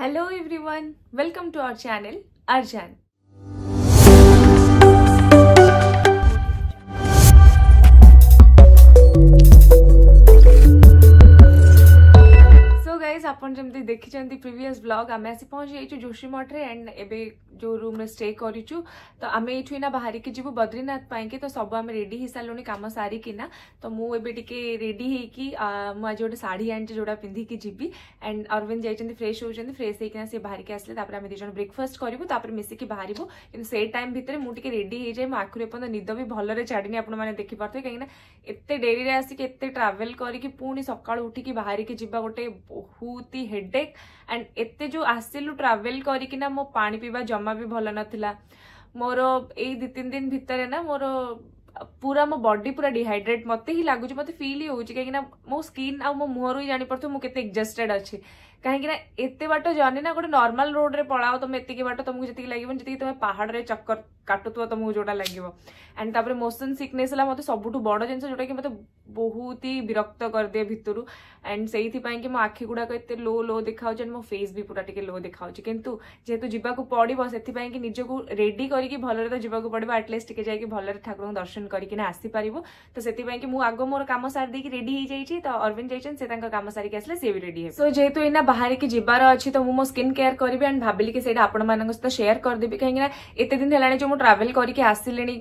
Hello everyone welcome to our channel Arjan so guys आप जमी देखी प्रिवियस ब्लग आम आसी जोशी मठ रे एंड एवं जो रूम स्टे करूँ तो आम ये ना बाहर की जीव बद्रीनाथ पाई तो सब आम रेडी हो कम सारिकिना तो मुझे टी रेडी हो गोटे शाढ़ी आनी जोटा पिंधिक जी एंड अरविंद जाइए फ्रेश होती फ्रेश होना सी बाहर की आसे आम दिज ब्रेकफास्ट करूँ मिसिकी बाहर कि टाइम भितर मुझे रेडी हो जाए मो आखिर एपर्त निद भी भलरे छाड़ी आपने देखिपे कहीं डेरी आसिक एत ट्रावेल करके पुणी सका उठिक बाहर की जी गोटे बहुत ही हेडेक् एंड एत जो आसलू ट्रावेल करना मो पा पीवा जमा ଜମା ବି ଭଲ ନଥିଲା ମୋର ଏଇ ଦୁଇ ତିନି ଦିନ ଭିତରେ ନା ମୋର ପୁରା ମୋ ବଡି ପୁରା ଡିହାଇଡ୍ରେଟ୍ ମୋତେ ହିଁ ଲାଗୁଛି ମୋତେ ଫିଲ୍ ହିଁ ହେଉଛି କାହିଁକିନା ମୋ ସ୍କିନ୍ ଆଉ ମୋ ମୁହଁରୁ ହିଁ ଜାଣିପାରୁଥିବ ମୁଁ କେତେ ଏକ୍ଜଷ୍ଟେଡ୍ ଅଛି कहीं बाट जर्नी ना गोटे नर्माल रोड में पलाओ तुम एति बाट तुमको जीत लगे जीत तुम पहाड़ में चक्कर काटु तुमको जोटा लगे एंड तपर मोशन सिकनेस है मतलब सब बड़ जिन जो मतलब बहुत ही विरक्त कर दिए भितर एंड से मो आखि गुड़ाक लो लो देखा एंड मो फेस भी पूरा टे लो देखा कितु जेहतु जावाक पड़ो से निजक रेड करके भलि तो जीवाक पड़ा आटलिस्ट टे जाए भल ठाकुर दर्शन करना आसपारू तो से मुझ आगो मोर कम सारी रेडी तो अरविंद जाइए से कम सारिक आसे सी भी रेडी सो जेहतु ବାହାରିକି ଯିବାର ଅଛି ତ ମୁଁ ମୋ ସ୍କିନ୍ କେୟାର କରିବି ଆଣ୍ଡ ଭାବିଲି କି ସେଇଟା ଆପଣମାନଙ୍କ ସହିତ ସେୟାର କରିଦେବି କାହିଁକିନା ଏତେ ଦିନ ହେଲାଣି ଯେ ମୁଁ ଟ୍ରାଭେଲ୍ କରିକି ଆସିଲିଣି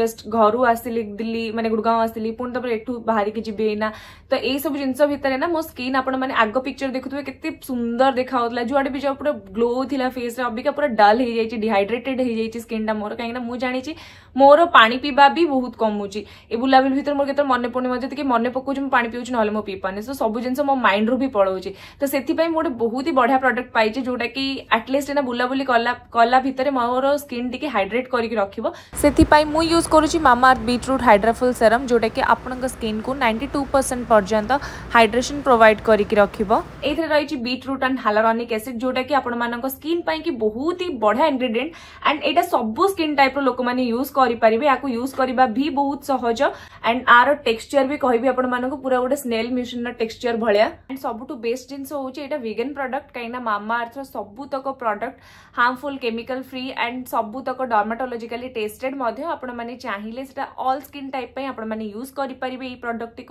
ଜଷ୍ଟ ଘରୁ ଆସିଲି ଦିଲ୍ଲୀ ମାନେ ଗୁଡ଼ଗାଓଁ ଆସିଲି ପୁଣି ତାପରେ ଏଠୁ ବାହାରିକି ଯିବି ଏଇନା ତ ଏଇସବୁ ଜିନିଷ ଭିତରେ ନା ମୋ ସ୍କିନ୍ ଆପଣମାନେ ଆଗ ପିକ୍ଚର ଦେଖୁଥିବେ କେତେ ସୁନ୍ଦର ଦେଖାଯାଉଥିଲା ଯୁଆଡ଼େ ବି ଯାଉ ପୁରା ଗ୍ଲୋ ଥିଲା ଫେସ୍ରେ ଅବିକା ପୁରା ଡଲ୍ ହେଇଯାଇଛି ଡିହାଇଡ୍ରେଟେଡ୍ ହେଇଯାଇଛି ସ୍କିନ୍ଟା ମୋର କାହିଁକିନା ମୁଁ ଜାଣିଛି ମୋର ପାଣି ପିଇବା ବି ବହୁତ କମୁଛି ଏ ବୁଲାବୁଲି ଭିତରେ ମୋର କେତେବେଳେ ମନେ ପଡ଼ୁନି ମୋତେ ଟିକେ ମନେ ପକାଉଛି ମୁଁ ପାଣି ପିଉଛି ନହେଲେ ମୁଁ ପିଇପାରୁନି ସୋ ସବୁ ଜିନିଷ ମୋ ମାଇଣ୍ଡରୁ ବି ପଳାଉଛି ତ ସେଥିପାଇଁ ମୁଁ ଗୋଟେ ବହୁତ ହି ବଢିଆ ପ୍ରଡକ୍ଟ ପାଇଛି ଯୋଉଟାକି ଆଟଲିଷ୍ଟ ଏଇନା ବୁଲାବୁଲି କଲା କଲା ଭିତରେ ମୋର ସ୍କିନ୍ ଟିକେ ହାଇଡ୍ରେଟ୍ କରିକି ରଖିବ ସେଥିପାଇଁ ମୁଁ ୟୁଜ୍ କରୁଛି Mamaearth beetroot hydraful serum ଯୋଉଟାକି ଆପଣଙ୍କ ସ୍କିନ୍କୁ ନାଇଣ୍ଟି ଟୁ ପରସେଣ୍ଟ ପର୍ଯ୍ୟନ୍ତ ହାଇଡ୍ରେସନ୍ ପ୍ରୋଭାଇଡ୍ କରିକି ରଖିବ ଏଇଥିରେ ରହିଛି ବିଟ୍ରୁଟ୍ ଆଣ୍ଡ ହାଲାରନିକ୍ ଆସିଡ୍ ଯୋଉଟାକି ଆପଣମାନଙ୍କ ସ୍କିନ୍ ପାଇଁକି ବହୁତ ହି ବଢିଆ ଇନଗ୍ରିଡିଏଣ୍ଟ ଆଣ୍ଡ ଏଇଟା ସବୁ ସ୍କିନ୍ ଟାଇପ୍ର ଲୋକମାନେ ୟୁଜ୍ କରିପାରିବେ ୟାକୁ ୟୁଜ୍ କରିବା ବି ବହୁତ ସହଜ ଆଣ୍ଡ ଆର ଟେକ୍ସଚର ବି କହିବି ଆପଣମାନଙ୍କୁ ପୁରା ଗୋଟେ ସ୍ନେଲ୍ ମେସିନ୍ର ଟେକ୍ସଚର ଭଳିଆ ଆଣ୍ଡ ସବୁଠୁ ବେଷ୍ଟ ଜିନିଷ ହେଉଛି ଏଇଟା वीगन प्रोडक्ट कहीं मामा मामाअर्थर सबुतक product harmful chemical free and सब सबुतक डर्माटोलोजिकाली टेस्टेड आपने चाहिए सेल स्किन टाइप आपने यूज करेंगे ये प्रडक्ट टी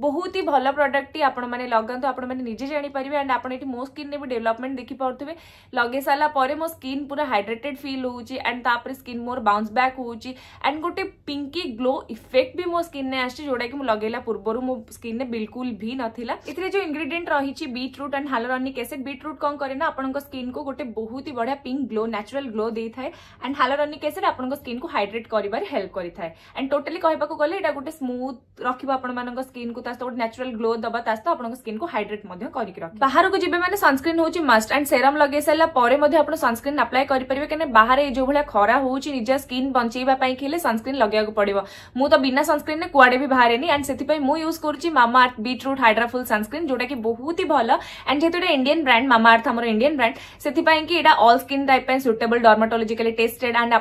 बहुत ही भल प्रडक्ट आपने लगातु आपजे जापर एंड आप मो स्किन भी डेवलपमेंट देखी पार्थे लगे सारापर मो स्किन पूरा हाइड्रेटेड फिल होपर स्किन मोर बाउंस बैक होंड गोटे पिंकी ग्लो इफेक्ट भी मो स्किन ने जोटा कि लगेला पूर्व मो स्क ने बिल्कुल भी नाला इतने जो इनग्रीडियंट रही beetroot and hyaluronic acid beetroot कौन कैसे ना स्किन को गोटे बहुत ही बढ़िया पिंक ग्लो न्याचुराल ग्लो दे था एंड हालरनिक एसेड आप स्किन को हाइड्रेट करेल्प करेंगे एंड टोटाली कहवाक गोटे स्मूथ रखा स्किन को गोटे नाचुराल ग्लो दबात स्किन को हाइड्रेट कर बाहर को जी मैंने सनस्क्रीन हूँ मस्ट एंड सेरम लगे सारा सनस्क्रीन अप्लाई करेंगे क्या बाहर जो भाया खरा हो निज स्किन बचे सनस्क्रीन लगे पड़ो मुझ बिना सनस्क्रीन में कुआडे भी बाहर एंड से यूज करमा आर्थ बीट रूट हाइड्राफुल सनस्क्रीन जोटा कि बहुत ही भल एंड जेहतु इंडियन ब्रांड मामा आर्थ आम इंडियन ब्रांड से all skin type suitable dermatological tested and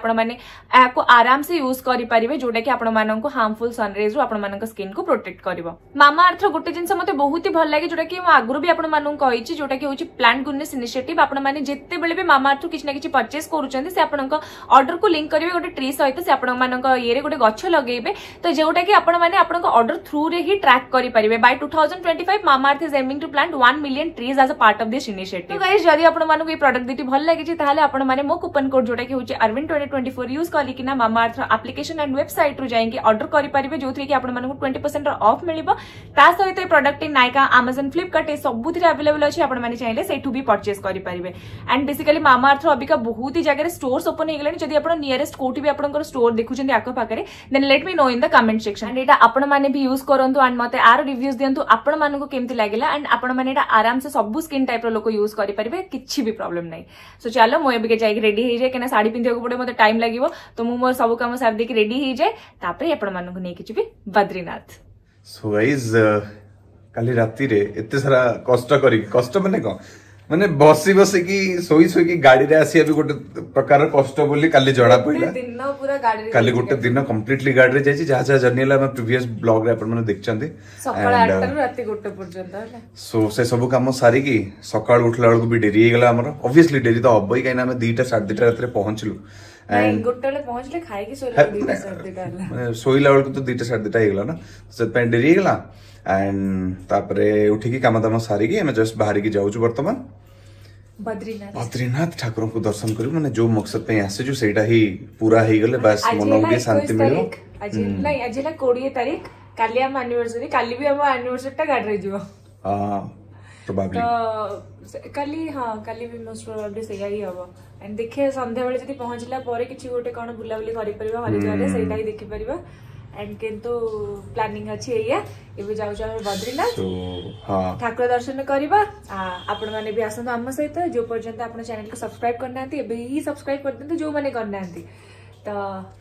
आपको आराम से यूज करेंगे जोटा कि आपको हार्मफुल सनरेज रू आप स्किन को प्रोटेक्ट करेगा ମାମା ଆର୍ଥର ଗୋଟେ ଜିନିଷ ମୋତେ ବହୁତ ଭଲ ଲାଗେ ଯୋଉଟା କି ମୁଁ ଆଗରୁ ବି ଆପଣମାନଙ୍କୁ କହିଛି ଯୋଉଟା କି ହେଉଛି ପ୍ଲାଣ୍ଟ ଗୁଡନେସ୍ ଇନିସିଏଟିଭ୍ ଆପଣମାନେ ଯେତେବେଳେ ବି ମାମା ଆର୍ଥରୁ କିଛି ନା କିଛି ପରଚେସ୍ କରୁଛନ୍ତି ସେ ଆପଣଙ୍କ ଅର୍ଡରକୁ ଲିଙ୍କ କରିବେ ଗୋଟେ ଟ୍ରି ସହିତ ସେ ଆପଣମାନଙ୍କ ଇଏରେ ଗୋଟେ ଗଛ ଲଗେଇବେ ତ ଯୋଉଟା କି ଆପଣମାନେ ଆପଣଙ୍କ ଅର୍ଡର ଥ୍ରୁରେ ହିଁ ଟ୍ରାକ୍ କରିପାରିବେ by two thousand twenty five Mamaearth is aiming to plant one million trees as a part of this initiative guys ଯଦି ଆପଣମାନଙ୍କୁ ଏଇ ପ୍ରଡକ୍ଟ ଦୁଇଟି ଭଲ ଲାଗିଛି ତାହେଲେ ଆପଣମାନେ ମୋ କୁପନ୍ କୋଡ୍ ଯୋଉଟା କି ହେଉଛି Arvind twenty twenty four use କରିକିନା ମାମା ଆର୍ଥର ଆପ୍ଲିକେସନ୍ ଆଣ୍ଡ ୱେବସାଇଟ୍ରୁ ଯାଇକି ଅର୍ଡର କରିପାରିବେ ଯୋଉଥିରେ କି ଆପଣମାନଙ୍କୁ ଟ୍ୱେଣ୍ଟି ପରସେଣ୍ଟ ଅଫ୍ ମିଳିବ ତା ସହିତ ଏ ପ୍ରଡକ୍ଟଟି ନାଇକା ଆମାଜନ୍ ଫ୍ଲିପକାର୍ଟ ଏ ସବୁଥିରେ ଆଭେଲେବଲ୍ ଅଛି ଆପଣମାନେ ଚାହିଁଲେ ସେଇଠୁ ବି ପରଚେସ୍ କରିପାରିବେ ଆଣ୍ଡ ବେସିକାଲି ମାମା ଆର୍ଥର ଅବିକା ବହୁତ ଜାଗାରେ ଷ୍ଟୋର୍ସ ଓପନ୍ ହେଇଗଲାଣି ଯଦି ଆପଣ ନିୟରେଷ୍ଟ କୋଉଠି ବି ଆପଣଙ୍କର ଷ୍ଟୋର୍ ଦେଖୁଛନ୍ତି ଆଖପାଖରେ then let me know in the comment section and ଏଇଟା ଆପଣମାନେ ବି ୟୁଜ୍ କରନ୍ତୁ ଆଣ୍ଡ ମୋତେ ଆର ରିଭ୍ୟୁଜ୍ ଦିଅନ୍ତୁ ଆପଣମାନଙ୍କୁ କେମିତି ଲାଗିଲା ଆଣ୍ଡ ଆପଣମାନେ ଏଇଟା ଆରାମସେ ସବୁ ସ୍କିନ୍ ଟାଇପ୍ର ଲୋକ ୟୁଜ୍ କରିପାରିବେ କିଛି ବି ପ୍ରୋବ୍ଲେମ୍ ନାହିଁ ସୋ ଚାଲ ମୁଁ ଏବେ ଯାଇକି ରେଡି ହେଇଯାଏ କାହିଁକିନା ଶାଢ଼ୀ ପିନ୍ଧିବାକୁ ପଡ଼େ ମୋତେ ଟାଇମ୍ ଲାଗିବ ତ ମୁଁ ମୋର ସବୁ କାମ ସାରି ଦେଇକି ରେଡି ହେଇଯାଏ ତାପରେ ଆପଣମାନଙ୍କୁ ନେଇକି ଯିବି ବଦ୍ରିନାଥ सो गाइज कल रात सारा कष्ट कर मानते बस बस कि गाड़ी रे आसिया भी गोटे प्रकार कष्ट कल जना पड़ा कल गोटे दिन कम्प्लीटली गाड़ी जाए जहाँ जहाँ जर्नी है प्रिवियस ब्लग देखते सो से सब कम सारिकी सका उठला बेल अभीयसली डेरी तो हम ही कहीं दिटा साढ़े दिटा रात पहुंचलू ଶୋଇଲା ବେଳକୁ ତ ଦିଟା ସାଢେ ଦିଟା ହେଇଗଲା ନା ସେଥିପାଇଁ ଡେରି ହେଇଗଲା ଆଣ୍ଡ ତାପରେ ଉଠିକି କାମ ଦାମ ସାରିକି ଆମେ ଜଷ୍ଟ ବାହାରିକି ଯାଉଛୁ ବର୍ତ୍ତମାନ ବଦ୍ରୀନାଥ ଠାକୁରଙ୍କୁ ଦର୍ଶନ କରିବୁ ମାନେ ଯୋଉ ମକସଦ ପାଇଁ ଆସିଛୁ ସେଇଟା ହିଁ ପୁରା ହେଇଗଲେ ବାସ୍ ମନକୁ ଟିକେ ଶାନ୍ତି ମିଳିବ ନାଇଁ ଆଜି ହେଲା କୋଡିଏ ତାରିଖ କାଲି ଆମ ଆନିଭର୍ସରୀ କାଲି ବି ଆମ ଆନିଭର୍ସରୀଟା ଗାଡିରେ ଯିବ ହଁ କାଲି ହଁ କାଲି ବି ମୋଷ୍ଟ ପ୍ରୋବାବ୍ଲି ସେଇଆ ହିଁ ହବ ଆଣ୍ଡ ଦେଖେ ସନ୍ଧ୍ୟାବେଳେ ଯଦି ପହଞ୍ଚିଲା ପରେ କିଛି ଗୋଟେ କ'ଣ ବୁଲାବୁଲି କରିପାରିବା ହରିଦ୍ୱାରରେ ସେଇଟା ହିଁ ଦେଖିପାରିବା ଆଣ୍ଡ କିନ୍ତୁ ପ୍ଲାନିଂ ଅଛି ଏଇଆ ଏବେ ଯାଉଛୁ ଆମେ ବଦ୍ରୀନାଥ ଠାକୁର ଦର୍ଶନ କରିବା ଆପଣମାନେ ବି ଆସନ୍ତୁ ଆମ ସହିତ ଯେଉଁ ପର୍ଯ୍ୟନ୍ତ ଆପଣ ଚ୍ୟାନେଲକୁ ସବସ୍କ୍ରାଇବ କରିନାହାନ୍ତି ଏବେ ହିଁ ସବସ୍କ୍ରାଇବ କରିଦିଅନ୍ତୁ ଯେଉଁମାନେ କରିନାହାନ୍ତି ତ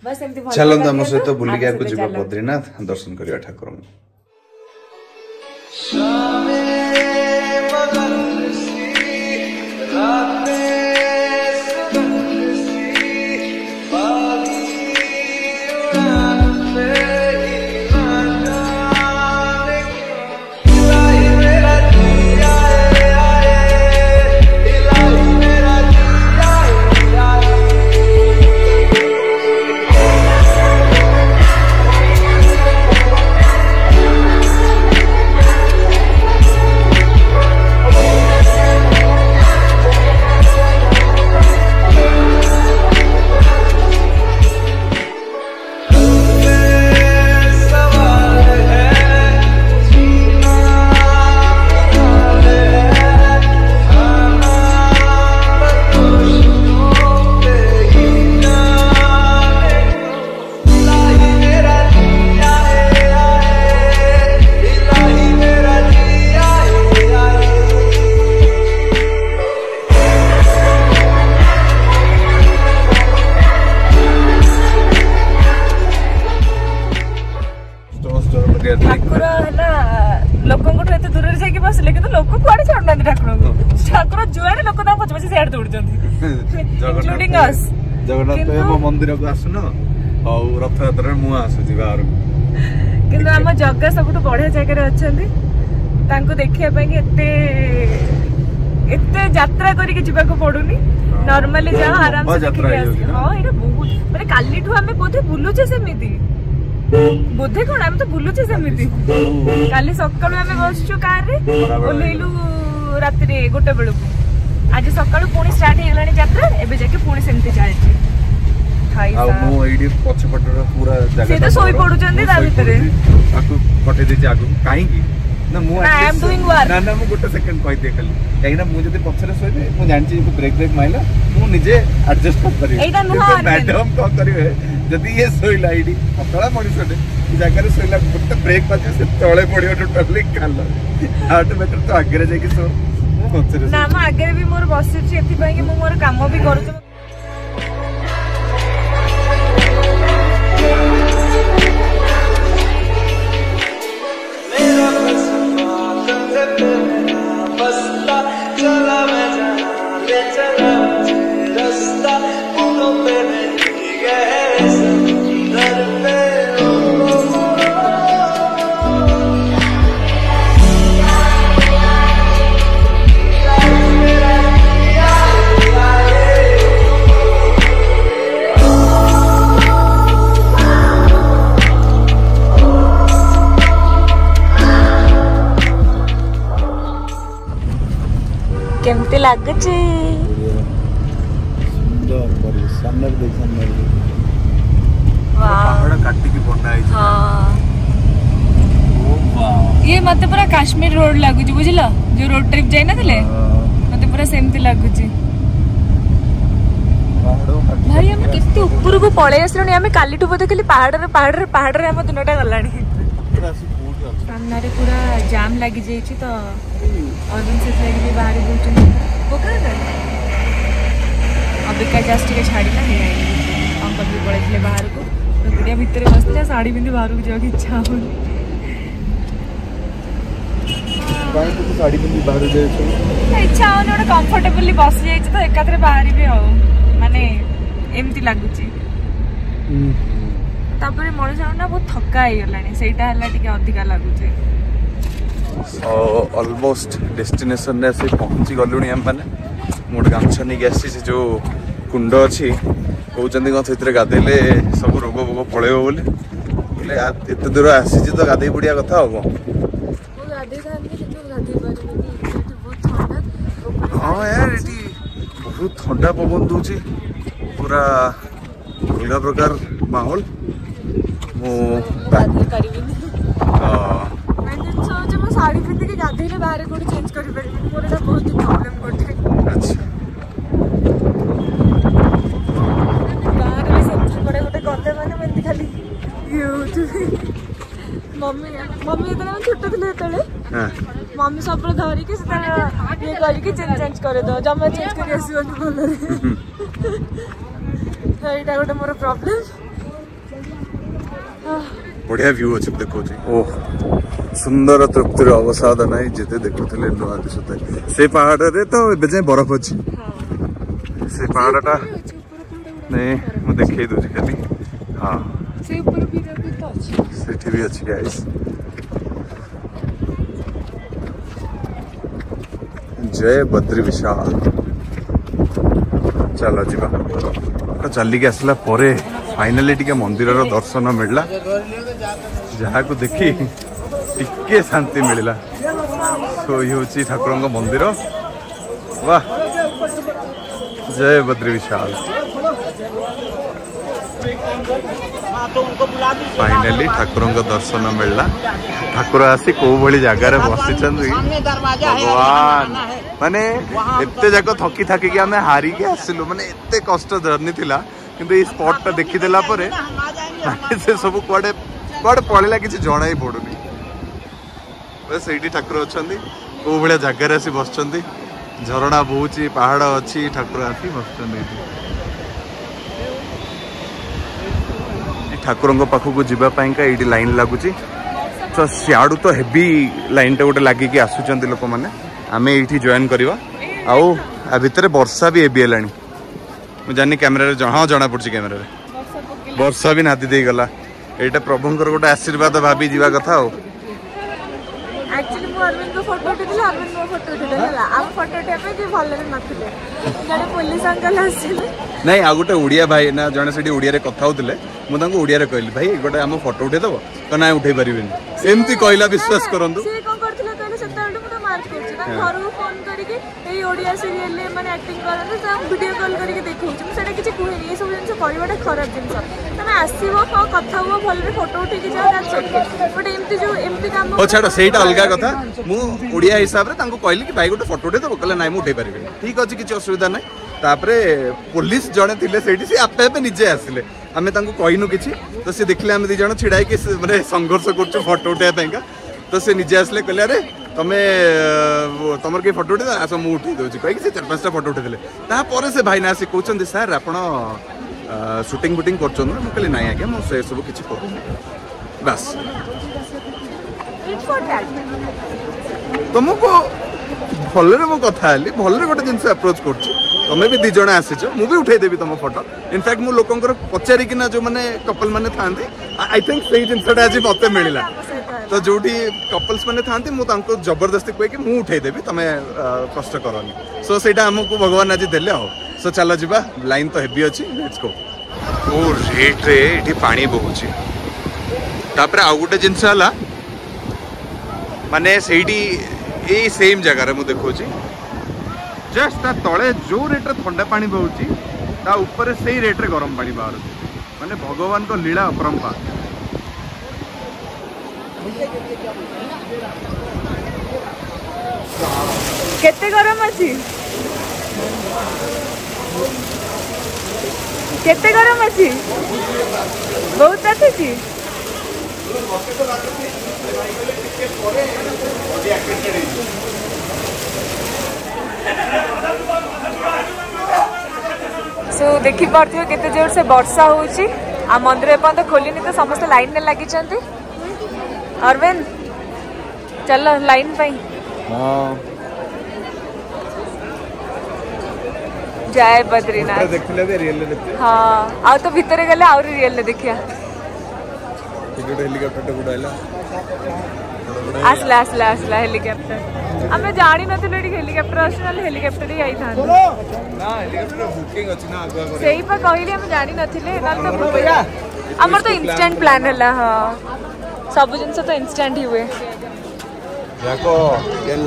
ବାସ୍ ଏମିତି ଚାଲନ୍ତୁ ଆମ ସହିତ ବୁଲିକି ଆଗକୁ ଯିବା ବଦ୍ରୀନାଥ ଦର୍ଶନ କରିବା ଠାକୁରଙ୍କୁ I'll see. ମନ୍ଦିରକୁ ଆସୁନ ଆଉ ରଥଯାତ୍ରାରେ ମୁଁ ଆସୁଛି ବାହାରକୁ କିନ୍ତୁ ଆମ ଜଗା ସବୁଠୁ ବଢିଆ ଜାଗାରେ ଅଛନ୍ତି ତାଙ୍କୁ ଦେଖିବା ପାଇଁ ଏତେ ଏତେ ଯାତ୍ରା କରିକି ଯିବାକୁ ପଡୁନି ନର୍ମାଲି ଯାହା ଆରାମସେ ଦେଖିକି ଆସିବ ହଁ ଏଇଟା ବହୁତ ମାନେ କାଲିଠୁ ଆମେ ବୋଧେ ବୁଲୁଛେ ସେମିତି ବୋଧେ କଣ ଆମେ ତ ବୁଲୁଛେ ସେମିତି କାଲି ସକାଳୁ ଆମେ ବସିଛୁ କାରରେ ଓହ୍ଲେଇଲୁ ରାତିରେ ଗୋଟେ ବେଳକୁ ଆଜି ସକାଳୁ ପୁଣି ଷ୍ଟାର୍ଟ ହେଇଗଲାଣି ଯାତ୍ରା ଏବେ ଯାଇକି ପୁଣି ସେମିତି ଚାଲିଛି ଭାଇ ଆଉ ମୁଁ ଏଇଠି ପଛପଟର ପୁରା ଜାଗା ସେ ତ ଶୋଇ ପଡୁଛନ୍ତି ତା ଭିତରେ ତାକୁ ପଠେଇ ଦେଇଛି ଆଗକୁ କାହିଁକି ନା ମୁଁ ଆଇ ଆମ୍ ଡୁଇଂ ୱାର୍କ ନା ନା ମୁଁ ଗୋଟେ ସେକେଣ୍ଡ କହିଦିଏ ଖାଲି କାହିଁକି ନା ମୁଁ ଯଦି ପଛରେ ଶୋଇବି ମୁଁ ଜାଣିଛି ଯଦି ବ୍ରେକ୍ ବ୍ରେକ୍ ମାଇଲା ମୁଁ ନିଜେ ଆଡଜଷ୍ଟ କରିପାରିବି ଏଇଟା ନୁହଁ ମ୍ୟାଡମ୍ କଣ କରିବେ ଯଦି ଇଏ ଶୋଇଲା ଏଇଠି ପତଳା ମଣିଷଟେ ଜାଗାରେ ଶୋଇଲା ଗୋଟେ ବ୍ରେକ୍ ବାଜିବ ସେ ତଳେ ପଡିବ ଟୋଟାଲି କାଲ ଆଉଟେ ବେଟର ତ ଆଗରେ ଯାଇକି ଶୋ ମୁଁ ପଛରେ ନା ମୁଁ ଆଗରେ ବି ମୋର ବସିଛି ଏଥିପାଇଁ କି ମୁଁ ମୋର କାମ ବି କରୁଛି ଲାଗୁଛି ଇଏ ମତେ ପୁରା କାଶ୍ମୀର ରୋଡ ଲାଗୁଛି ବୁଝିଲ ଯୋଉ ରୋଡ ଟ୍ରିପ ଯାଇନଥିଲେ ମତେ ପୁରା ସେମିତି ଲାଗୁଛି ଭାଇ ଆମେ କେତେ ଉପରକୁ ପଳେଇ ଆସିଲୁଣି ଆମେ କାଲିଠୁ ବୋଧେ ଖାଲି ପାହାଡରେ ପାହାଡରେ ପାହାଡରେ ଆମ ଦିନଟା ଗଲାଣି ସାମ୍ନାରେ ପୁରା ଜାମ୍ ଲାଗିଯାଇଛି ତ ଅରବିନ୍ଦ ସେଥିଲାଗି ବି ବାହାରି ଦେଉଛନ୍ତି ପକା ଅବିକା ଜଷ୍ଟ ଟିକେ ଛାଡ଼ିଲା ହେଇଆଇଲି ଅଙ୍କଲ ବି ପଳେଇଥିଲେ ବାହାରକୁ ଏକୁଟିଆ ଭିତରେ ବସିଥିଲା ଶାଢ଼ୀ ପିନ୍ଧି ବାହାରକୁ ଯିବାକୁ ଇଚ୍ଛା ହେଉନି ଇଚ୍ଛା ହେଉନି ଗୋଟେ କମ୍ଫର୍ଟେବଲି ବସିଯାଇଛି ତ ଏକାଥରେ ବାହାରିବି ଆଉ ମାନେ ଏମିତି ଲାଗୁଛି ତାପରେ ମଣିଷ ନା ବହୁତ ଥକା ହେଇଗଲାଣି ସେଇଟା ହେଲା ଟିକେ ଅଧିକା ଲାଗୁଛି ଅଲମୋଷ୍ଟ ଡେଷ୍ଟିନେସନରେ ଆସି ପହଞ୍ଚି ଗଲୁଣି ଆମେମାନେ ମୁଁ ଗୋଟେ ଗାମୁଛା ନେଇକି ଆସିଛି ସେ ଯେଉଁ କୁଣ୍ଡ ଅଛି କହୁଛନ୍ତି କ'ଣ ସେଥିରେ ଗାଧେଇଲେ ସବୁ ରୋଗ ଫୋଗ ପଳେଇବ ବୋଲି ହେଲେ ଏତେ ଦୂର ଆସିଛି ତ ଗାଧେଇ ପଡ଼ିବା କଥା ଆଉ କ'ଣ ହଁ ୟାର ଏଠି ବହୁତ ଥଣ୍ଡା ପବନ ଦେଉଛି ପୁରା ଅଲଗା ପ୍ରକାର ମାହୋଲ वो सोचा मैं साड़ी पहन के जाते ही बाहर कोड चेंज कर बैठे पूरा बहुत प्रॉब्लम करते अच्छा बाहर में सब बड़े बड़े गंदे माने मैं खाली मम्मी मम्मी इतना मैं छोटे थे इतने मम्मी सब धरी कि ये करिकी चेंज चेंज कर दो जमा चेंज कर आसीबन भल एटा गोटे मोर प्रॉब्लम बढ़िया व्यू अच्छे देखो ओ सुंदर तृप्तिर अवसाद ना जिते देखुले तो नुआ दिशा से पहाड़ रे तो एवं बरफ अच्छे हाँ। से पहाड़ा नहीं मुझे देखे दूसरे खाली हाँ से ऊपर भी तो अच्छी गाइस जय बद्री विशाल तो चल जी चल आसला परे फाइनाली मंदिर दर्शन मिलला जहाँ को देखी टिके शांति मिलला सो तो ये हूँ ठाकुर मंदिर वाह जय बद्री विशाल फाइनाली ठाकुर दर्शन मिलला ठाकुर आसी को भाई जगार बस भगवान मानते एत जाक थकी थकिक आम हारिकी आसलु मानते कष्ट जर्नी थी କିନ୍ତୁ ଏଇ ସ୍ପଟ୍ଟା ଦେଖିଦେଲା ପରେ ସେ ସବୁ କୁଆଡ଼େ କୁଆଡ଼େ ପଳେଇଲା କିଛି ଜଣା ହିଁ ପଡ଼ୁନି ସେଇଠି ଠାକୁର ଅଛନ୍ତି କୋଉ ଭଳିଆ ଜାଗାରେ ଆସି ବସିଛନ୍ତି ଝରଣା ବହୁଛି ପାହାଡ଼ ଅଛି ଠାକୁର ଆସି ବସିଛନ୍ତି ଏଠି ଠାକୁରଙ୍କ ପାଖକୁ ଯିବା ପାଇଁକା ଏଇଠି ଲାଇନ୍ ଲାଗୁଛି ତ ସିଆଡ଼ୁ ତ ହେଭି ଲାଇନ୍ଟା ଗୋଟେ ଲାଗିକି ଆସୁଛନ୍ତି ଲୋକମାନେ ଆମେ ଏଇଠି ଜଏନ୍ କରିବା ଆଉ ଆ ଭିତରେ ବର୍ଷା ବି ଏବେ ହେଲାଣି ମୁଁ ଜାଣିନି କ୍ୟାମେରାରେ ହଁ ଜଣାପଡ଼ୁଛି କ୍ୟାମେରାରେ ବର୍ଷା ବି ନାତି ଦେଇଗଲା ଏଇଟା ପ୍ରଭୁଙ୍କର ଗୋଟେ ଆଶୀର୍ବାଦ ଭାବି ଯିବା କଥା ଆଉ ନାଇଁ ଆଉ ଗୋଟେ ଓଡ଼ିଆ ଭାଇ ନା ଜଣେ ସେଠି ଓଡ଼ିଆରେ କଥା ହଉଥିଲେ ମୁଁ ତାଙ୍କୁ ଓଡ଼ିଆରେ କହିଲି ଭାଇ ଗୋଟେ ଆମ ଫଟୋ ଉଠେଇ ତ ନାଇଁ ଉଠେଇ ପାରିବିନି ଏମିତି କହିଲା ବିଶ୍ୱାସ କରନ୍ତୁ ଘରକୁ ଫୋନ୍ କରିକି ଏଇ ଓଡ଼ିଆ ସିରିଏଲ୍ରେ ମାନେ ଆକ୍ଟିଂ କରନ୍ତି ତ ଭିଡ଼ିଓ କଲ୍ କରିକି ଦେଖାଉଛି ମୁଁ ସେଇଟା କିଛି କୁହେନି ଏସବୁ ଜିନିଷ କହିବାଟା ଖରାପ ଜିନିଷ ତମେ ଆସିବ କଣ କଥା ହୁଅ ଭଲରେ ଫଟୋ ଉଠେଇକି ଯାଅ ଦ୍ୟାଟ୍ସ ଏମିତି ଯେଉଁ ଏମିତି କାମ ଛାଡ଼ ସେଇଟା ଅଲଗା କଥା ମୁଁ ଓଡ଼ିଆ ହିସାବରେ ତାଙ୍କୁ କହିଲି କି ଭାଇ ଗୋଟେ ଫଟୋ ଉଠେଇଦେବ କହିଲେ ନାଇଁ ମୁଁ ଉଠେଇ ପାରିବିନି ଠିକ୍ ଅଛି କିଛି ଅସୁବିଧା ନାହିଁ ତାପରେ ପୋଲିସ ଜଣେ ଥିଲେ ସେଇଠି ସେ ଆପେ ଆପେ ନିଜେ ଆସିଲେ ଆମେ ତାଙ୍କୁ କହିନୁ କିଛି ତ ସେ ଦେଖିଲେ ଆମେ ଦୁଇ ଜଣ ଛିଡ଼ା ହେଇକି ମାନେ ସଂଘର୍ଷ କରୁଛୁ ଫଟୋ ଉଠେଇବା ପାଇଁକା ତ ସେ ନିଜେ ଆସିଲେ କହିଲେ ଆରେ ତମେ ତମର କେହି ଫଟୋ ଉଠେଇଦେଲା ଆସ ମୁଁ ଉଠେଇ ଦେଉଛି କହିକି ସେ ଚାରି ପାଞ୍ଚଟା ଫଟୋ ଉଠେଇଦେଲେ ତାପରେ ସେ ଭାଇନା ଆସି କହୁଛନ୍ତି ସାର୍ ଆପଣ ସୁଟିଂ ଫୁଟିଂ କରୁଛନ୍ତି ମୁଁ କହିଲି ନାହିଁ ଆଜ୍ଞା ମୁଁ ସେସବୁ କିଛି କରୁନି ବାସ୍ ତମକୁ ଭଲରେ ମୁଁ କଥା ହେଲି ଭଲରେ ଗୋଟେ ଜିନିଷ ଆପ୍ରୋଚ୍ କରୁଛି तुम्हें भी दिजा आस भी उठेदेवी तुम फटो इनफैक्ट मुझ लोक पचारिकिना जो मैंने कपल मैंने था आई थिंक से जिनटा आज मत मिलला तो जो भी कपल्स मैंने था मुझे जबरदस्ती कहे कि मुझे उठेदेवी तुम्हें कष्ट करनी सो से आमको भगवान आज दे सो चल जा लाइन तो हेवी अच्छी को तापर आउ गोटे जिनस है मानने सेम जगार मुझे देखा ଜଷ୍ଟ ତା ତଳେ ଯେଉଁ ରେଟ୍ରେ ଥଣ୍ଡା ପାଣି ବହୁଛି ତା ଉପରେ ସେଇ ରେଟ୍ରେ ଗରମ ପାଣି ବାହାରୁଛି ମାନେ ଭଗବାନଙ୍କ ଲୀଳା ଅପରମ୍ପା କେତେ ଗରମ ଅଛି କେତେ ଗରମ ଅଛି ବହୁତ ତାତୁଛି ଟିକେ ପରେ सो देखिपार्थ्यो केते जोर से वर्षा होउची आ मंदिर एपर्यंत खोलिनी तो समस्त लाइन ने लागिचंती अरविंद चल लाइन पई हां जय बद्रीनाथ देखले दे रियल देखते हां आ तो भीतर गेले और रियल ने देखिया एक हेलीकॉप्टर टे उड़ाइला आसला आसला आसला हेलीकॉप्टर हमें जानी नथिलो ହେଲିକପ୍ଟର ଆସୁଛି ନହେଲେ ହେଲିକପ୍ଟର ହିଁ ଯାଇଥାନ୍ତୁ ସେଇପା କହିଲି ଆମେ ଜାଣିନଥିଲେ ନହେଲେ ତ ଆମର ତ ଇନଷ୍ଟାଣ୍ଟ ପ୍ଲାନ୍ ହେଲା ହଁ ସବୁ ଜିନିଷ ତ ଇନଷ୍ଟାଣ୍ଟ ହିଁ ହୁଏ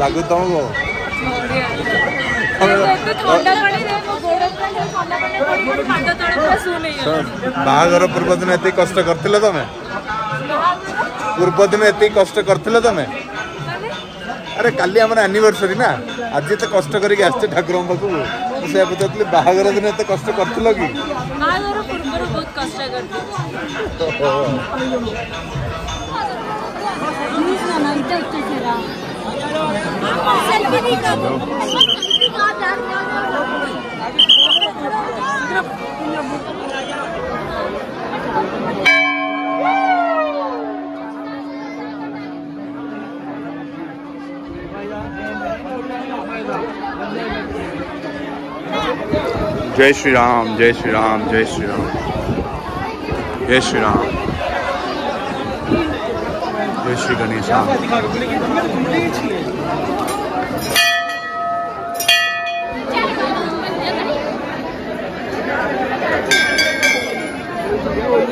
ଲାଗୁ ତମକୁ ବାହାଘର ପୂର୍ବ ଦିନ ଏତିକି କଷ୍ଟ କରିଥିଲ ତମେ ପୂର୍ବ ଦିନ ଏତିକି କଷ୍ଟ କରିଥିଲ ତମେ ଆରେ କାଲି ଆମର ଆନିଭର୍ସରୀ ନା ଆଜି ଏତେ କଷ୍ଟ କରିକି ଆସିଛେ ଠାକୁରଙ୍କ ପାଖକୁ ମୁଁ ସେୟା ପଚାରୁଥିଲି ବାହାଘର ଦିନ ଏତେ କଷ୍ଟ କରିଥିଲ କି Thank you. जय श्री राम जय श्री राम जय श्री राम जय श्री राम जय श्री गणेश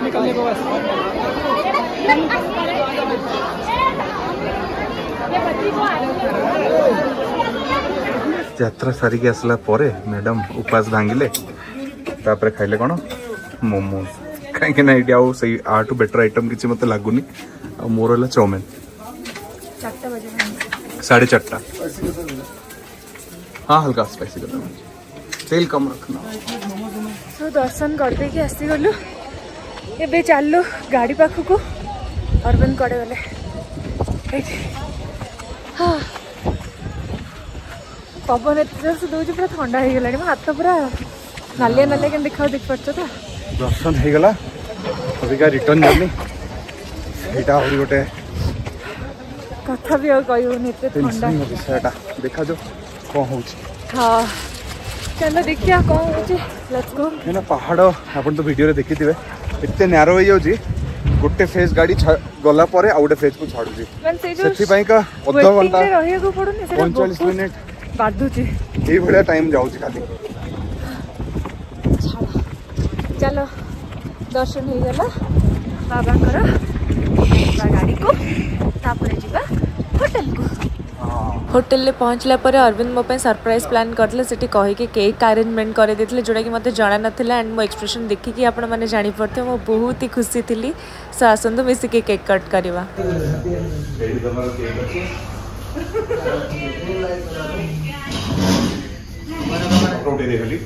निकलने जत्रा सारिक आसला मैडम उपवास भांगे तापर खाइले कोनो मोमो काई के बेटर आइटम किछ मते लागुनी मोर होला चाउमीन 4:00 बजे 4:30 हल्का स्पाइसी सो दर्शन करते के आसी गलु एबे चाललो गाड़ी पाखु को अरविंद कडे वाले हां ପବନ ଏତେ ଜୋରସେ ଦେଉଛି ପୁରା ଥଣ୍ଡା ହେଇଗଲାଣି ମୋ ହାତ ପୁରା ନାଲିଆ ନାଲିଆ କେମିତି ଦେଖାଉ ଦେଖିପାରୁଛ ତ ଦର୍ଶନ ହେଇଗଲା ଅବିକା ରିଟର୍ନ ଜର୍ଣ୍ଣି ସେଇଟା ଆହୁରି ଗୋଟେ ତଥାପି ଆଉ କହିବନି ଏତେ ଥଣ୍ଡା ବିଷୟଟା ଦେଖାଯାଉ କ'ଣ ହେଉଛି ହଁ ଚାଲ ଦେଖିବା କ'ଣ ହେଉଛି କାହିଁକିନା ପାହାଡ଼ ଆପଣ ତ ଭିଡ଼ିଓରେ ଦେଖିଥିବେ ଏତେ ନ୍ୟାରୋ ହେଇଯାଉଛି ଗୋଟେ ଫେଜ୍ ଗାଡ଼ି ଗଲା ପରେ ଆଉ ଗୋଟେ ଫେଜ୍କୁ ଛାଡ଼ୁଛି ସେଥିପାଇଁକା ଅଧ ଘଣ୍ଟା ପଇଁଚାଳିଶ ମିନିଟ୍ बाधुची टाइम जाऊ चलो दर्शन बाबा कर होटेल पहुँचला पर अरविंद मोप सरप्राइज प्लान कर सीटी कहीकि केक् आरेजमेंट करदे जोटा कि मतलब जाना ना एंड मो एक्सप्रेशन देखिक आपने जापारे मुझे बहुत ही खुशी थी सो आसत मिसिके केक् कट करवा फोटो उठे दे खाली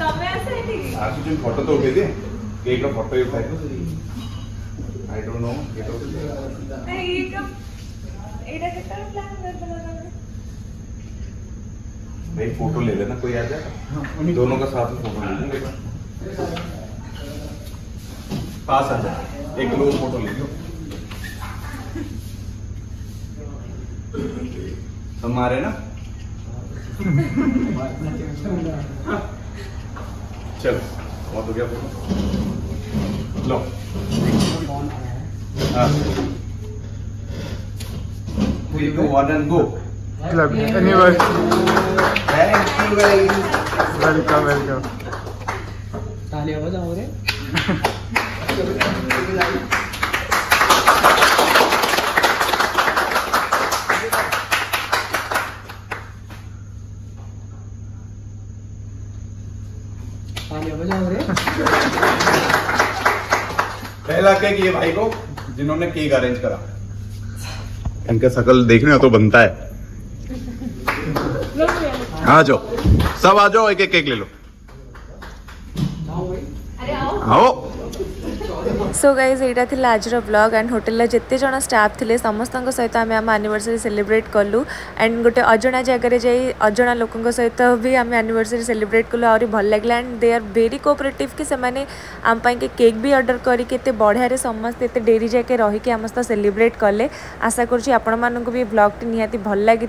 समय ऐसे ही थी आज तो तुझे फोटो तो उठे दे केक का फोटो ही उठाए आई डोंट नो ये तो ए ये तो- का एडा कितना प्लान कर रहा है भाई फोटो ले लेना कोई आ जाए हां दोनों का साथ में फोटो ले लेंगे पास आ जा एक लो फोटो ले लो हमारे ना चलो बहुत हो गया लो three two one and go club anywhere thank you welcome welcome तालियां बजाओ रे पहला केक ये भाई को जिन्होंने केक अरेंज करा इनका सकल देखने हो तो बनता है आ जाओ सब आ जाओ एक एक केक ले लो आओ सो गाइज यहाँ थी आज ब्लग एंड होटेल जिते जन स्टाफ थे समस्त सहित आम आम आनिवर्सरी सेलिब्रेट कलु एंड गोटे अजा जगह जा अजना लोकों सहित भी आम आनिवर्सरी सेलिब्रेट कलु आहरी भल लगे and they are very cooperative कि से के केक् भी अर्डर करके बढ़िया समस्त ये डेरी जाके रहीकि आम सहित सेलिब्रेट कले आशा करुँच भी ब्लग्टी निहाती भल लगी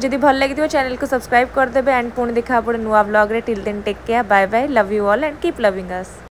जदि भल लगी चैनल को सब्सक्राइब करदे एंड पुणी देखा आप नुआ ब्लग्रे till then take care bye bye love you all and keep loving us